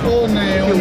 Phone è un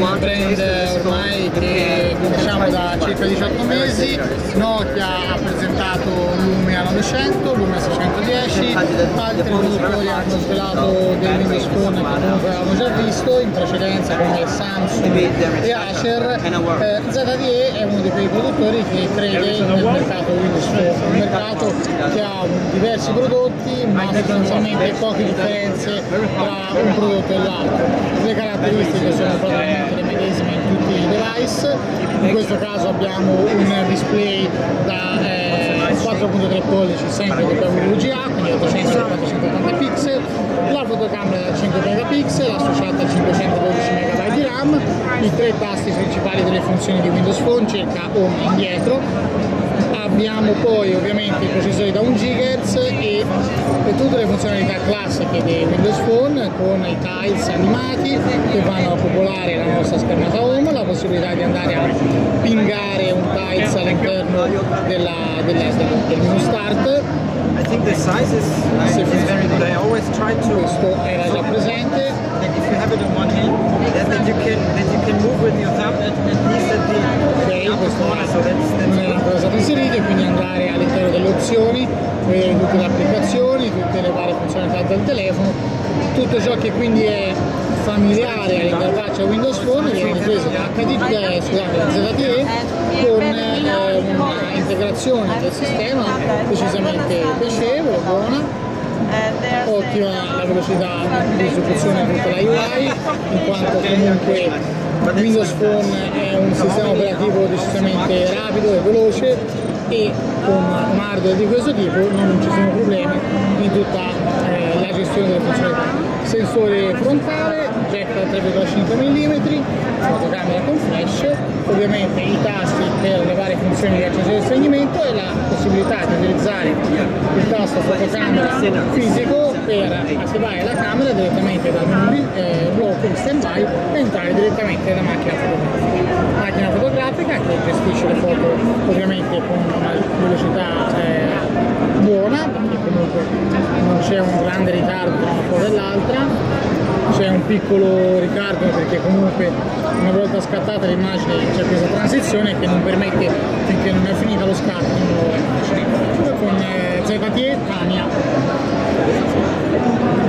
circa 18 mesi, Nokia ha presentato Lumia 900, Lumia 610, altri produttori hanno svelato del Windows Phone che comunque avevamo già visto in precedenza come Samsung e Acer. Eh, ZTE è uno di quei produttori che crede nel mercato Windows Phone, un mercato che ha diversi prodotti ma sostanzialmente poche differenze tra un prodotto e l'altro. Le caratteristiche sono praticamente le medesime in tutti i device, in questo caso abbiamo un display da eh, 4.3 pollici sempre WVGA, quindi 800 480 pixel, la fotocamera da 5 megapixel associata a 512 MB di RAM, i tre tasti principali delle funzioni di Windows Phone, cerca home indietro, abbiamo poi ovviamente i processori da 1 GHz e, tutte le funzionalità classiche di Windows Phone con i tiles animati che vanno a popolare la nostra schermata possibilità di andare a pingare un tiles all'interno della, della, del menu start. Questo era già presente applicazioni tutte le varie funzionalità del telefono tutto ciò che quindi è familiare all'interfaccia Windows Phone viene ripreso da HD, eh, scusate, da ZTE con eh, una integrazione del sistema decisamente piacevole, buona ottima la velocità di esecuzione di tutta la UI in quanto comunque Windows Phone è un sistema operativo decisamente rapido e veloce e con un hardware di questo tipo non ci sono problemi in tutta eh, la gestione delle funzionalità. Sensore frontale, jack 3,5 mm, fotocamera con flash, ovviamente i tasti per le varie funzioni di accesso e spegnimento e la possibilità di utilizzare il tasto fotocamera fisico per attivare la camera direttamente dal menu eh, blocco di standby e entrare direttamente da macchina fotografica. Macchina fotografica che gestisce le foto ovviamente con una velocità eh, buona, perché comunque non c'è un grande ritardo tra una foto e l'altra, c'è un piccolo ritardo perché comunque una volta scattata l'immagine c'è questa transizione che non permette finché non è finita lo scatto di una nuova. Con eh, ZTE Tania.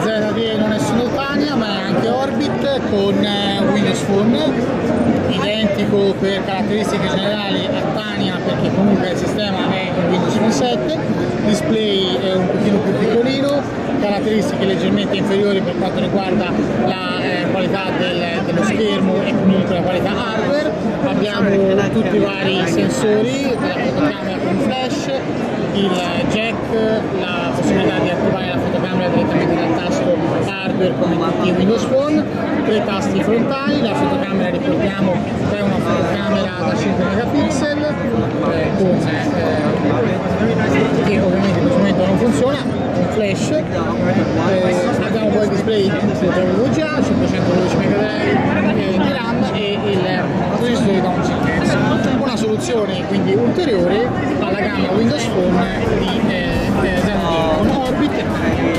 ZTE non è solo Tania ma è anche Orbit con eh, Windows Phone, identico per caratteristiche generali a Tania perché comunque il sistema è un Windows Phone 7, display è un pochino più piccolino, caratteristiche leggermente inferiori per quanto riguarda la eh, qualità del- dello schermo e comunque la qualità hardware, abbiamo tutti i vari sensori, la fotocamera con flash, il jack, la possibilità di attivare la fotocamera direttamente dal tasto hardware come tutti i Windows Phone, tre tasti frontali, la fotocamera ricordiamo è una fotocamera da 5 megapixel eh, con, eh, funziona? Un flash. Eh, abbiamo poi il display di tecnologia 512 MHz eh, di RAM e il registro di Down una soluzione quindi ulteriore alla gamma Windows Phone di eh, eh Orbit